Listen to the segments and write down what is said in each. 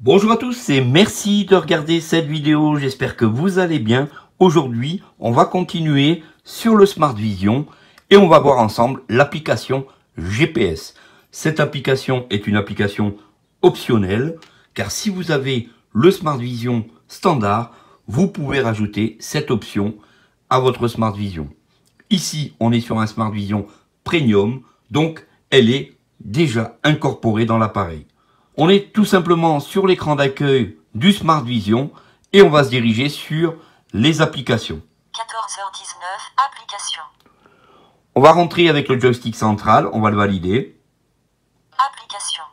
Bonjour à tous et merci de regarder cette vidéo, j'espère que vous allez bien. Aujourd'hui, on va continuer sur le Smart Vision et on va voir ensemble l'application GPS. Cette application est une application optionnelle car si vous avez le Smart Vision standard, vous pouvez rajouter cette option à votre Smart Vision. Ici, on est sur un Smart Vision Premium, donc elle est déjà incorporée dans l'appareil. On est tout simplement sur l'écran d'accueil du Smart Vision et on va se diriger sur les applications. 14h19, application. On va rentrer avec le joystick central, on va le valider. Application.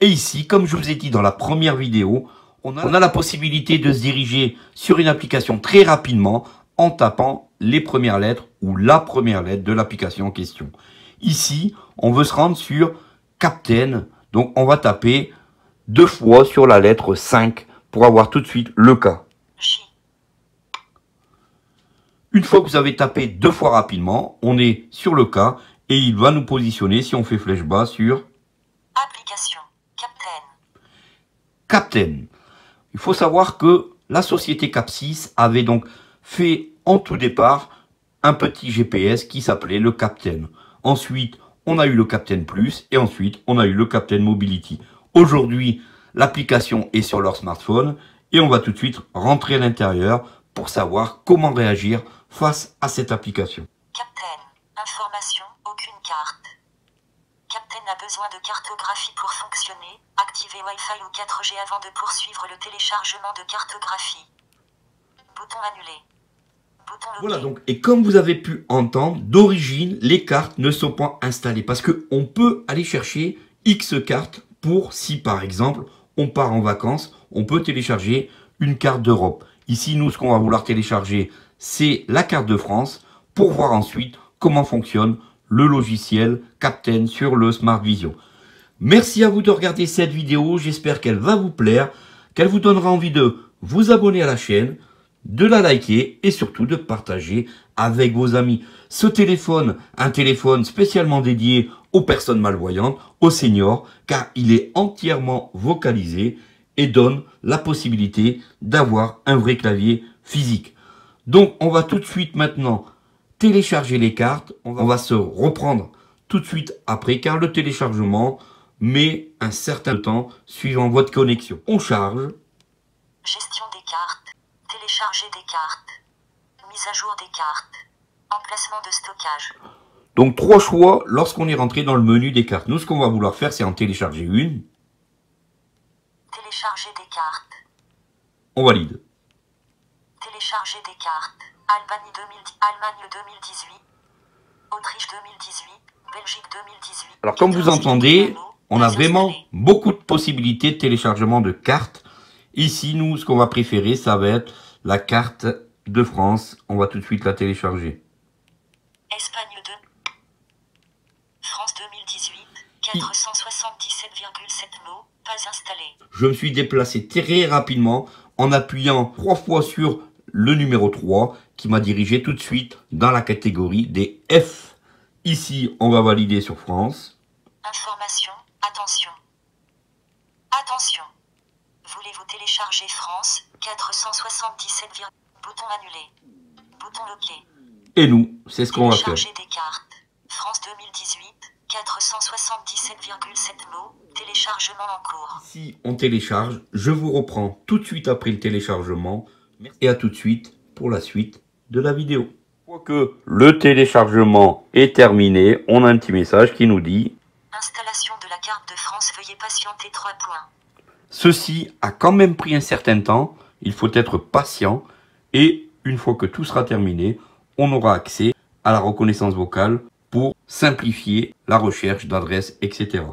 Et ici, comme je vous ai dit dans la première vidéo, on a, on a la possibilité de se diriger sur une application très rapidement en tapant les premières lettres ou la première lettre de l'application en question. Ici, on veut se rendre sur Captain, donc on va taper deux fois sur la lettre 5 pour avoir tout de suite le cas. Une fois que vous avez tapé deux fois rapidement, on est sur le cas et il va nous positionner, si on fait flèche bas, sur Application. Captain. Captain. Il faut savoir que la société Capsys avait donc fait en tout départ un petit GPS qui s'appelait le Captain. Ensuite, on a eu le Captain Plus et ensuite, on a eu le Captain Mobility. Aujourd'hui, l'application est sur leur smartphone et on va tout de suite rentrer à l'intérieur pour savoir comment réagir face à cette application. Captain. Information. Aucune carte. Captain a besoin de cartographie pour fonctionner. Activez Wi-Fi ou 4G avant de poursuivre le téléchargement de cartographie. Bouton annulé. Bouton. Voilà donc, et comme vous avez pu entendre, d'origine, les cartes ne sont pas installées parce que on peut aller chercher X cartes pour si par exemple on part en vacances, on peut télécharger une carte d'Europe. Ici, nous, ce qu'on va vouloir télécharger, c'est la carte de France pour voir ensuite comment fonctionne le logiciel Captain sur le Smart Vision. Merci à vous de regarder cette vidéo, j'espère qu'elle va vous plaire, qu'elle vous donnera envie de vous abonner à la chaîne, de la liker et surtout de partager avec vos amis. Ce téléphone, un téléphone spécialement dédié aux personnes malvoyantes, aux seniors, car il est entièrement vocalisé et donne la possibilité d'avoir un vrai clavier physique. Donc on va tout de suite maintenant télécharger les cartes. On va, on va se reprendre tout de suite après, car le téléchargement met un certain temps suivant votre connexion. On charge. Gestion des cartes. Télécharger des cartes. Mise à jour des cartes. Emplacement de stockage. Donc trois choix lorsqu'on est rentré dans le menu des cartes. Nous, ce qu'on va vouloir faire, c'est en télécharger une. Télécharger des cartes. On valide. Télécharger des cartes. Albanie 2010, Allemagne 2018. Autriche 2018. Belgique 2018. Alors comme vous 14 entendez, on a vraiment beaucoup de possibilités de téléchargement de cartes. Ici, nous, ce qu'on va préférer, ça va être la carte de France. On va tout de suite la télécharger. Espagne 2. France 2018. 477,7 mots. Pas installé. Je me suis déplacé très rapidement en appuyant trois fois sur le numéro 3 qui m'a dirigé tout de suite dans la catégorie des F. Ici, on va valider sur France. Information. Attention. Attention. Voulez-vous télécharger France 477, vir- bouton annulé. Bouton OK. Et nous, c'est ce qu'on va faire. Télécharger des cartes. France 2018. 477,7 mots. Téléchargement en cours. Si on télécharge, je vous reprends tout de suite après le téléchargement et à tout de suite pour la suite de la vidéo. Une fois que le téléchargement est terminé, on a un petit message qui nous dit Installation de la carte de France. Veuillez patienter 3 points. Ceci a quand même pris un certain temps, il faut être patient et une fois que tout sera terminé, on aura accès à la reconnaissance vocale pour simplifier la recherche d'adresses, etc.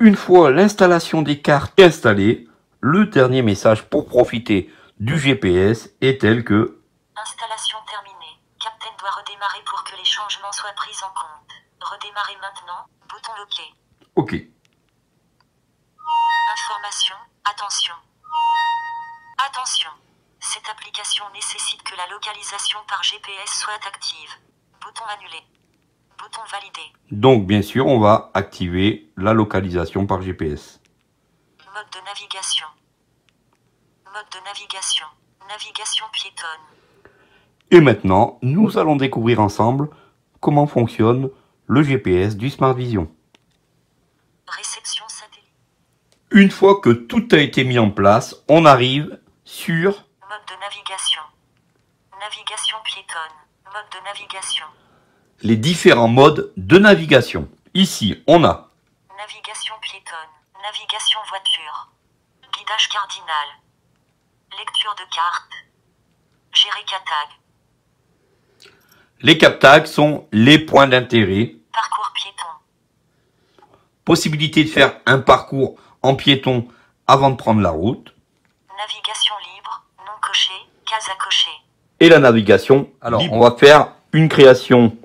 Une fois l'installation des cartes installée, le dernier message pour profiter du GPS est tel que Installation terminée. Captain doit redémarrer pour que les changements soient pris en compte. Redémarrer maintenant. Bouton OK. OK. Information. Attention. Attention. Cette l'application nécessite que la localisation par GPS soit active. Bouton annulé. Bouton validé. Donc bien sûr, on va activer la localisation par GPS. Mode de navigation. Mode de navigation. Navigation piétonne. Et maintenant, nous allons découvrir ensemble comment fonctionne le GPS du Smart Vision. Réception satellite. Une fois que tout a été mis en place, on arrive sur Mode de navigation. Navigation piétonne. Mode de navigation. les différents modes de navigation. Ici, on a Navigation piétonne. Navigation voiture. Guidage cardinal. Lecture de carte. Gérer catag. les captags sont les points d'intérêt, Parcours piéton. possibilité de faire un parcours en piéton avant de prendre la route, Navigation libre. Non coché. Case à cocher. et la navigation. Alors, on va faire une création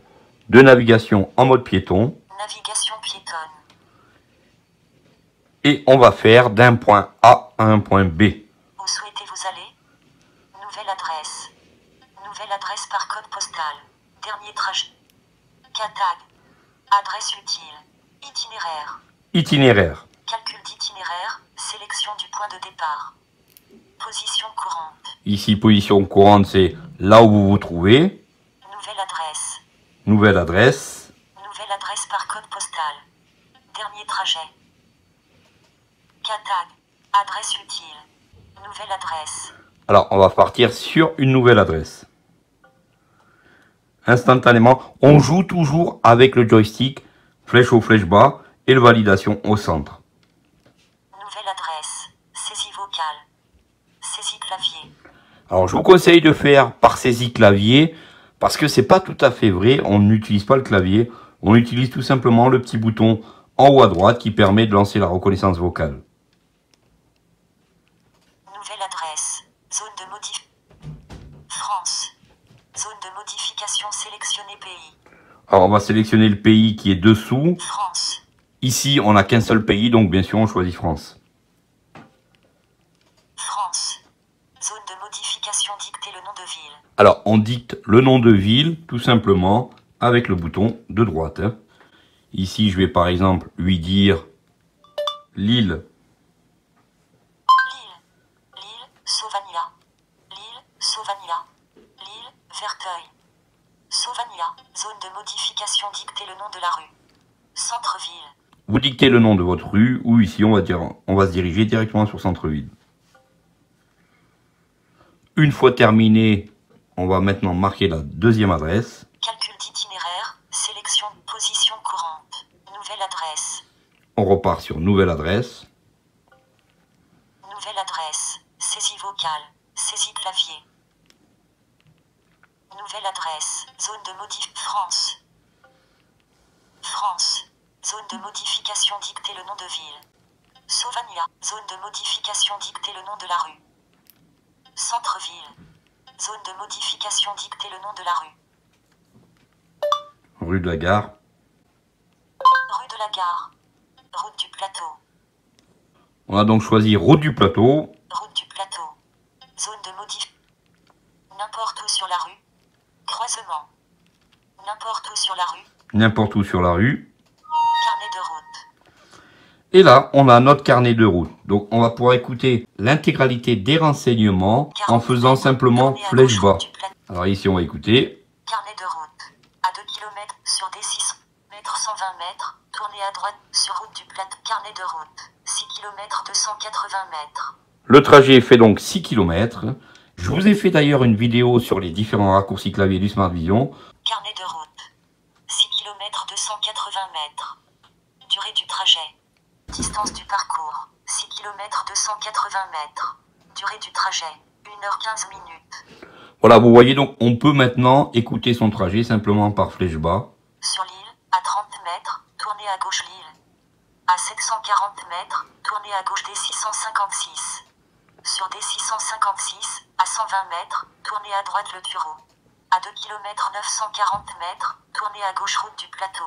de navigation en mode piéton, Navigation piétonne. et on va faire d'un point A à un point B. Où souhaitez-vous aller? Nouvelle adresse. Nouvelle adresse par code postal. Dernier trajet. Catag. Adresse utile. Itinéraire. Itinéraire. Calcul d'itinéraire. Sélection du point de départ. Position courante. Ici, position courante, c'est là où vous vous trouvez. Nouvelle adresse. Nouvelle adresse. Nouvelle adresse par code postal. Dernier trajet. Catag. Adresse utile. Nouvelle adresse. Alors, on va partir sur une nouvelle adresse. Instantanément, on joue toujours avec le joystick, flèche haut, flèche bas, et le validation au centre. Nouvelle adresse. Saisie vocale. Saisie clavier. Alors, je vous conseille de faire par saisie clavier, parce que c'est pas tout à fait vrai, on n'utilise pas le clavier, on utilise tout simplement le petit bouton en haut à droite qui permet de lancer la reconnaissance vocale. Nouvelle adresse. Zone de modif. France. Zone de modification sélectionnée pays. Alors, on va sélectionner le pays qui est dessous. France. Ici, on n'a qu'un seul pays, donc bien sûr, on choisit France. France. Zone de modification dictée le nom de ville. Alors, on dicte le nom de ville, tout simplement, avec le bouton de droite. Ici, je vais par exemple lui dire Lille. Lille. Lille. Sauvagna. zone de modification, dictez le nom de la rue. Centre-ville. Vous dictez le nom de votre rue ou ici on va, dire, on va se diriger directement sur centre-ville. Une fois terminé, on va maintenant marquer la deuxième adresse. Calcul d'itinéraire, sélection, position courante, nouvelle adresse. On repart sur nouvelle adresse. Nouvelle adresse, saisie vocale, saisie clavier. Nouvelle adresse. Zone de modif. France. France. Zone de modification dictée le nom de ville. Sauvagna. Zone de modification dictée le nom de la rue. Centre-ville. Zone de modification dictée le nom de la rue. Rue de la Gare. Rue de la Gare. Route du plateau. On a donc choisi route du plateau. Route du plateau. Zone de modif. N'importe où sur la rue. Croisement. N'importe où sur la rue. N'importe où sur la rue. Carnet de route. Et là, on a notre carnet de route. Donc, on va pouvoir écouter l'intégralité des renseignements en faisant simplement flèche bas. Alors ici, on va écouter. Carnet de route. À 2 km sur des 6 mètres 120 mètres. Tournez à droite sur route du plateau. Carnet de route. 6 km 280 mètres. Le trajet fait donc 6 km. Je vous ai fait d'ailleurs une vidéo sur les différents raccourcis clavier du Smart Vision. Carnet de route. 6 km 280 mètres. Durée du trajet. Distance du parcours. 6 km 280 mètres. Durée du trajet. 1h15 minutes. Voilà, vous voyez donc, on peut maintenant écouter son trajet simplement par flèche bas. Sur l'île, à 30 mètres, tournez à gauche l'île. À 740 mètres, tournez à gauche des 656. Sur des 656, à 120 mètres, tournez à droite le Tureau. À 2 km 940 mètres, tournez à gauche route du plateau.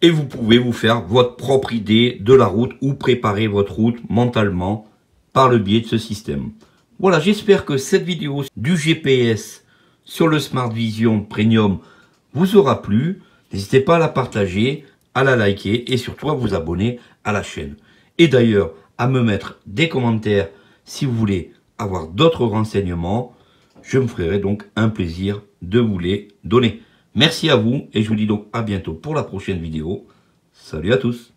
Et vous pouvez vous faire votre propre idée de la route ou préparer votre route mentalement par le biais de ce système. Voilà, j'espère que cette vidéo du GPS sur le Smart Vision Premium vous aura plu. N'hésitez pas à la partager, à la liker et surtout à vous abonner à la chaîne. Et d'ailleurs, à me mettre des commentaires si vous voulez d'autres renseignements. Je me ferai donc un plaisir de vous les donner. Merci à vous et je vous dis donc à bientôt pour la prochaine vidéo. Salut à tous